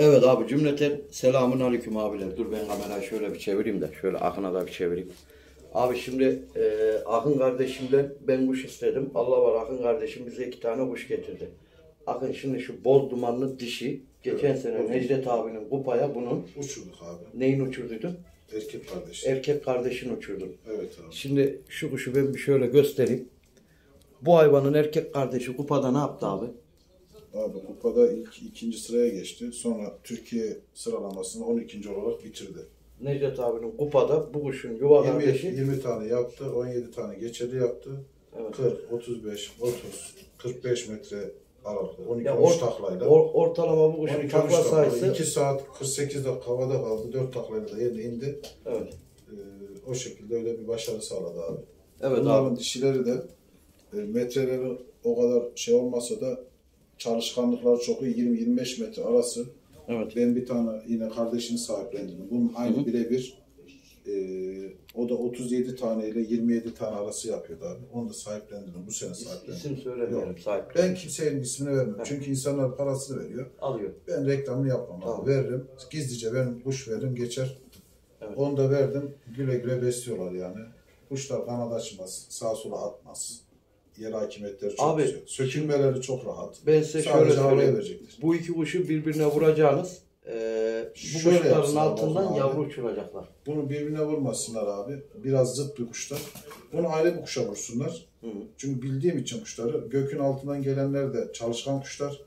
Evet abi cümleten selamun aleyküm abiler. Dur ben kamerayı şöyle bir çevireyim de şöyle Akın'a da bir çevireyim. Abi şimdi e, Akın kardeşimden ben kuş istedim. Allah var Akın kardeşim bize iki tane kuş getirdi. Akın şimdi şu boz dumanlı dişi geçen sene Necdet abinin kupaya bunun Uçurduk abi. neyin uçurduydun? Erkek kardeş. Erkek kardeşini uçurdun. Evet abi. Şimdi şu kuşu ben bir şöyle göstereyim. Bu hayvanın erkek kardeşi kupada ne yaptı abi? Abi kupada ilk ikinci sıraya geçti. Sonra Türkiye sıralamasını 12. olarak bitirdi. Necdet abinin kupada bu kuşun yuva 20, kardeşi 20 tane yaptı, 17 tane geçerli yaptı. Evet. 40, 35, 30, 45 metre aralıklı. 12 Ya 13 or- taklayla. or- ortalama bu kuşun 12 takla 13 taklayla. sayısı 2 saat 48 dakika havada kaldı. 4 taklayla da yerine indi. evet. Ee, o şekilde öyle bir başarı sağladı abi. Evet Bunların abi. dişileri de e, metreleri o kadar şey olmasa da çalışkanlıkları çok iyi. 20-25 metre arası. Evet. Ben bir tane yine kardeşini sahiplendirdim. Bunun aynı birebir e, o da 37 tane ile 27 tane arası yapıyordu abi. Onu da sahiplendirdim. Bu sene sahiplendirdim. İsim sahip. Ben kimsenin ismini vermem. Çünkü insanlar parasını veriyor. alıyor. Ben reklamını yapmam Tamam. abi. Veririm. Gizlice ben kuş veririm geçer. Evet. Onu da verdim. Güle güle besliyorlar yani. Kuşlar kanat açmaz. Sağa sola atmaz. Yer hakimiyetleri çok Abi, güzel. Sökülmeleri çok rahat. Ben size şöyle Sadece havaya söyleyeyim. Bu iki kuşu birbirine vuracağınız eee bu Şöyle kuşların altından zaman yavru abi. uçuracaklar. Bunu birbirine vurmasınlar abi. Biraz zıt bir kuşlar. Bunu ayrı bir kuşa vursunlar. Hı. Çünkü bildiğim için kuşları gökün altından gelenler de çalışkan kuşlar.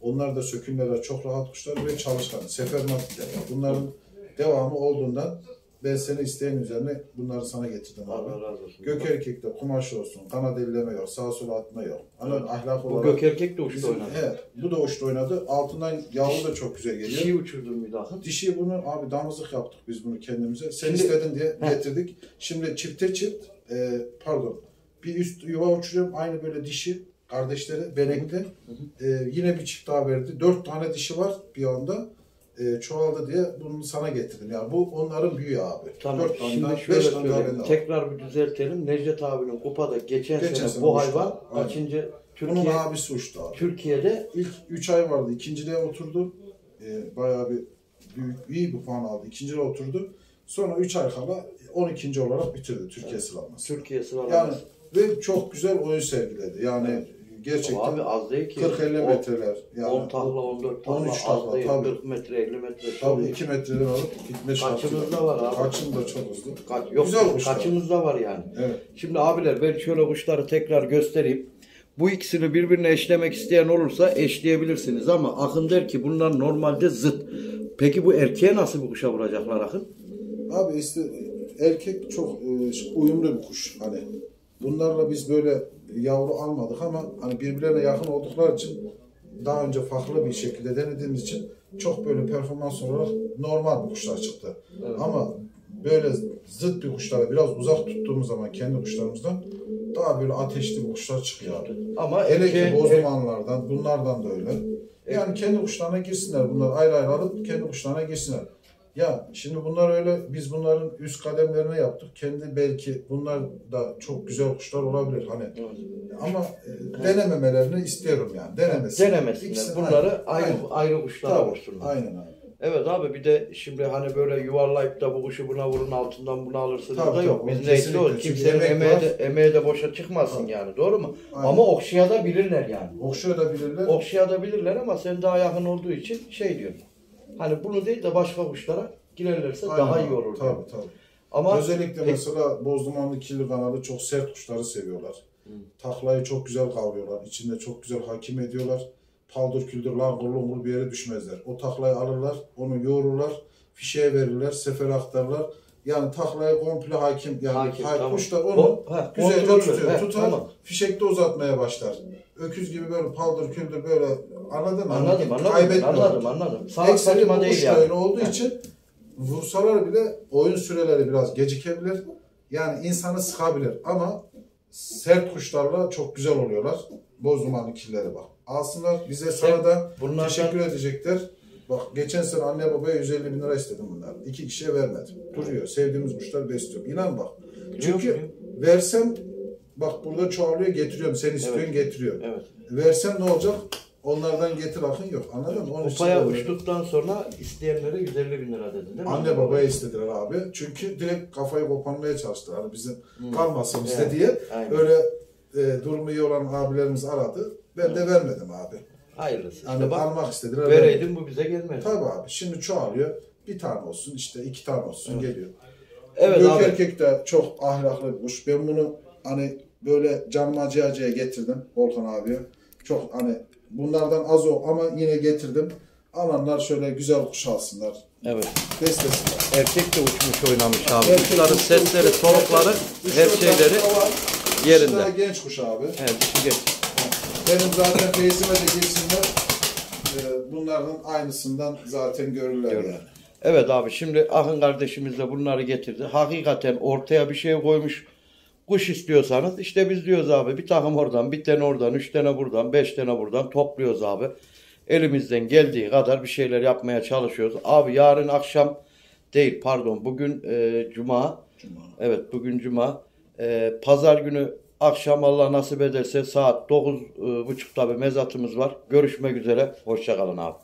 Onlar da sökülmeler çok rahat kuşlar ve çalışkan. Sefermat gider. Bunların devamı olduğundan ben seni isteyen üzerine bunları sana getirdim Allah abi. razı olsun. Gök erkekte kumaş olsun, kanat elleme yok, sağa sola atma yok. Hani ahlak Bu olarak... gök erkek de Bizim- oynadı. Evet, bu da uçta oynadı. Altından yavru da çok güzel geliyor. Dişiyi uçurdun bir daha. Dişi bunu abi damızlık yaptık biz bunu kendimize. Sen Şimdi- istedin diye getirdik. Şimdi çifte çift e, pardon bir üst yuva uçuruyorum aynı böyle dişi kardeşleri benekli. E, yine bir çift daha verdi. Dört tane dişi var bir anda. E, çoğaldı diye bunu sana getirdim. Yani bu onların büyüğü abi. Tamam. Dört tane Şimdi daha, şöyle beş söyleyeyim. Tekrar bir düzeltelim. Necdet abinin kupada geçen, Geçen sene, sene bu uçtu. hayvan Aynen. kaçıncı Türkiye abisi uçtu abi. Türkiye'de İlk 3 ay vardı. İkinciliğe oturdu. Ee, bayağı bir büyük, iyi bir puan aldı. İkinciliğe oturdu. Sonra 3 ay kala 12. olarak bitirdi Türkiye sıralaması. Türkiye Yani sıralaması. ve çok güzel oyun sergiledi. Yani gerçekten Abi az değil ki. 40-50 On- metreler. Yani 10 takla, 14 takla, 13 az takla, değil. tabii. 40 metre, 50 metre. tabii iyi. 2 metreden alıp gitme şansı Kaçımızda var abi. Kaçında çok hızlı. Kaç, yok, Güzel kuşlar. kaçımızda var yani. Evet. Şimdi abiler ben şöyle kuşları tekrar göstereyim. Bu ikisini birbirine eşlemek isteyen olursa eşleyebilirsiniz ama Akın der ki bunlar normalde zıt. Peki bu erkeğe nasıl bir kuşa vuracaklar Akın? Abi işte erkek çok e, uyumlu bir kuş. Hani bunlarla biz böyle yavru almadık ama hani birbirlerine yakın oldukları için daha önce farklı bir şekilde denediğimiz için çok böyle performans olarak normal bir kuşlar çıktı. Ama böyle zıt bir kuşlara biraz uzak tuttuğumuz zaman kendi kuşlarımızdan daha böyle ateşli bir kuşlar çıkıyor. Ama Hele ki bozdumanlardan, bunlardan da öyle. Yani kendi kuşlarına girsinler. Bunlar ayrı ayrı alıp kendi kuşlarına girsinler. Ya şimdi bunlar öyle, biz bunların üst kademlerine yaptık. Kendi belki bunlar da çok güzel kuşlar olabilir. Hani ama e, denememelerini istiyorum yani. Denemesinler. denemesinler. İkisini Bunları ayrı Aynen. ayrı kuşlara Tabii, vursunlar. Aynen abi. Evet abi bir de şimdi hani böyle yuvarlayıp da bu kuşu buna vurun altından bunu alırsınız Tabii, da yok. tabii, Biz neyse o kesinlikle. kimsenin Çünkü emek emeği de, var. emeği de boşa çıkmasın yani doğru mu? Aynen. Ama okşayabilirler yani. Okşayabilirler. Okşayabilirler ama sen daha yakın olduğu için şey diyorsun. Hani bunu değil de başka kuşlara girerlerse Aynen daha iyi olur. Tabii tabii. Ama Özellikle mesela bozdumanlı kirli kanalı çok sert kuşları seviyorlar. Taklayı çok güzel kavruyorlar. İçinde çok güzel hakim ediyorlar. Paldır küldür langur lungur bir yere düşmezler. O taklayı alırlar, onu yoğururlar, fişeye verirler, sefere aktarırlar. Yani taklaya komple hakim. Yani Hakim, hay- tamam. kuş da onu O- ha, güzelce kontrol tutuyor. ver, he, Tutar, tamam. fişekte uzatmaya başlar. Öküz gibi böyle paldır küldür böyle anladın mı? anladım anladım Kaybetmiyor. anladım anladım. Salak Ekseri saçma bu değil kuş da yani. öyle olduğu Heh. için vursalar bile oyun süreleri biraz gecikebilir. Yani insanı sıkabilir ama sert kuşlarla çok güzel oluyorlar. Boz dumanlı kirlere bak. Alsınlar bize sana da bunlardan- teşekkür edecekler. Bak geçen sene anne babaya 150 bin lira istedim bunlar. İki kişiye vermedim. Duruyor. Sevdiğimiz kuşlar besliyorum. İnan bak. Çünkü versem bak burada çoğalıyor getiriyorum. Sen istiyorsun getiriyor. Evet. Versem ne olacak? onlardan getir akın yok. Anladın mı? Onun Kupaya uçtuktan sonra isteyenlere 150 bin lira dedi değil mi? Anne babaya istediler abi. Çünkü direkt kafayı koparmaya çalıştılar. Hani bizim kalmasın bizde Evet, diye. aynen. Öyle e, durumu iyi olan abilerimiz aradı. Ben de vermedim abi. Hayırlısı. Hani bak almak vermedim. vereydin bu bize gelmez. Tabii abi. Şimdi çoğalıyor. Bir tane olsun işte iki tane olsun geliyor. Evet Gök abi. erkek de çok ahlaklı bir kuş. Ben bunu hani böyle canım acı acıya getirdim Volkan abiye. Çok hani bunlardan az o ama yine getirdim. Alanlar şöyle güzel kuş alsınlar. Evet. Beslesinler. Erkek de uçmuş oynamış abi. Erkek Kuşların kuş- sesleri, solukları, her şeyleri yerinde. Genç kuş abi. Evet, geç. Benim zaten teyzime de girsinler. e, bunların aynısından zaten görürler Görürler. yani. Evet abi şimdi Akın kardeşimiz de bunları getirdi. Hakikaten ortaya bir şey koymuş. Kuş istiyorsanız işte biz diyoruz abi bir takım oradan, bir tane oradan, üç tane buradan, beş tane buradan topluyoruz abi. Elimizden geldiği kadar bir şeyler yapmaya çalışıyoruz. Abi yarın akşam değil pardon bugün e, cuma. Cuma. Evet bugün cuma. E, Pazar günü akşam Allah nasip ederse saat 9.30'da bir mezatımız var. Görüşmek üzere. Hoşçakalın abi.